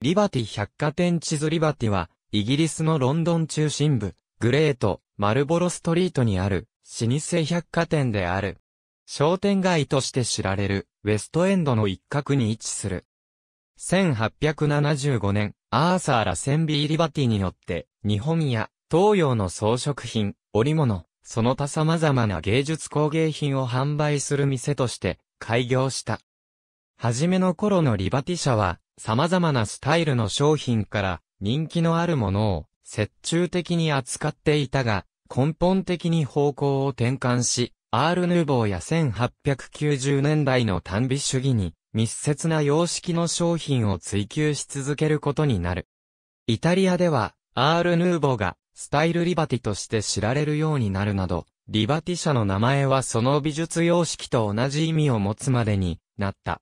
リバティ百貨店地図リバティは、イギリスのロンドン中心部、グレート、マルボロストリートにある、老舗百貨店である。商店街として知られる、ウェストエンドの一角に位置する。1875年、アーサー・ラセンビー・リバティによって、日本や東洋の装飾品、織物、その他様々な芸術工芸品を販売する店として開業した。はじめの頃のリバティ社は、様々なスタイルの商品から人気のあるものを折衷的に扱っていたが、根本的に方向を転換し、アール・ヌーボーや1890年代の単美主義に密接な様式の商品を追求し続けることになる。イタリアでは、アール・ヌーボーがスタイルリバティとして知られるようになるなど、リバティ社の名前はその美術様式と同じ意味を持つまでになった。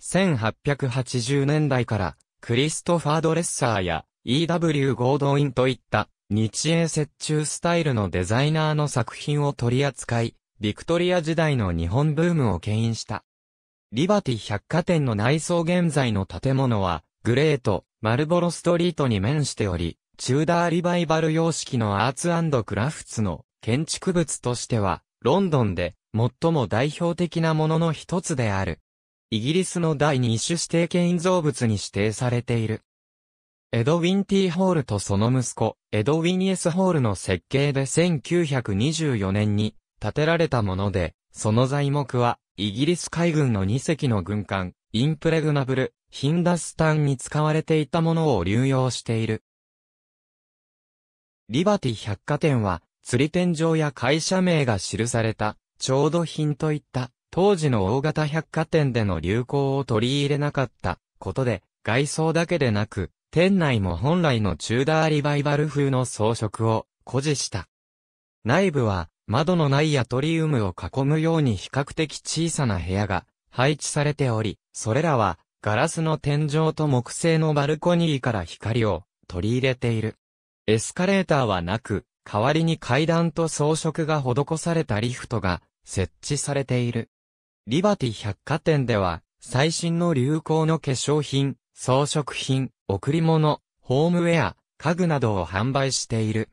1880年代からクリストファー・ドレッサーや E.W. ゴードウィンといった日英折衷スタイルのデザイナーの作品を取り扱い、ビクトリア時代の日本ブームを牽引した。リバティ百貨店の内装現在の建物は、グレート、マルボロストリートに面しており、チューダーリバイバル様式のアーツクラフツの建築物としては、ロンドンで最も代表的なものの一つである。イギリスの第二種指定建造物に指定されている。エドウィン・ティー・ホールとその息子、エドウィン・エス・ホールの設計で1924年に建てられたもので、その材木は、イギリス海軍の2隻の軍艦、インプレグナブル、ヒンダスタンに使われていたものを流用している。リバティ百貨店は、釣り天井や会社名が記された、調度品といった、当時の大型百貨店での流行を取り入れなかったことで、外装だけでなく、店内も本来のチューダーリバイバル風の装飾を誇示した。内部は窓のないアトリウムを囲むように比較的小さな部屋が配置されており、それらはガラスの天井と木製のバルコニーから光を取り入れている。エスカレーターはなく、代わりに階段と装飾が施されたリフトが設置されている。リバティ百貨店では、最新の流行の化粧品、装飾品、贈り物、ホームウェア、家具などを販売している。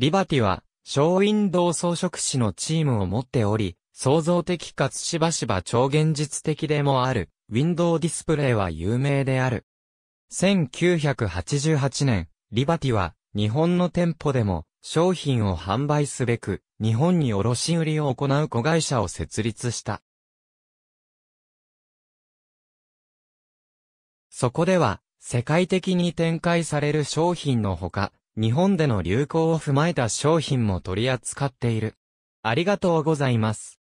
リバティは、ショーウィンドウ装飾士のチームを持っており、創造的かつしばしば超現実的でもある、ウィンドウディスプレイは有名である。1988年、リバティは、日本の店舗でも、商品を販売すべく、日本に卸売を行う子会社を設立した。そこでは、世界的に展開される商品のほか、日本での流行を踏まえた商品も取り扱っている。ありがとうございます。